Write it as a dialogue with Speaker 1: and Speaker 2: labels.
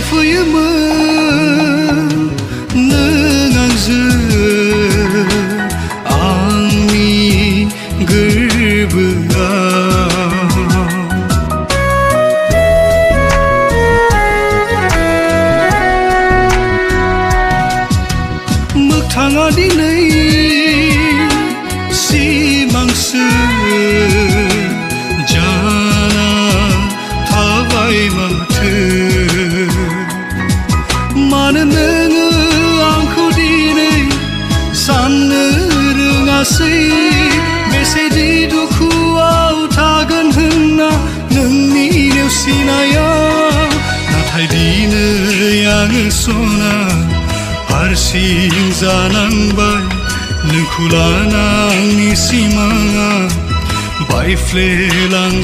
Speaker 1: foyımın nınazı Anmi gırbıya Mực thang ở đi nơi Si mang sương. मानो नोङो आंखौ दिनै साननो रोङासै बेसेदि दुखुआव थागोन होनना नोंनि नेवसिनायाव नाथाय दिनै आङो सना हारसिं जानांबाय नोंखौ लाना आंनि सिमाङा बायफ्लेलां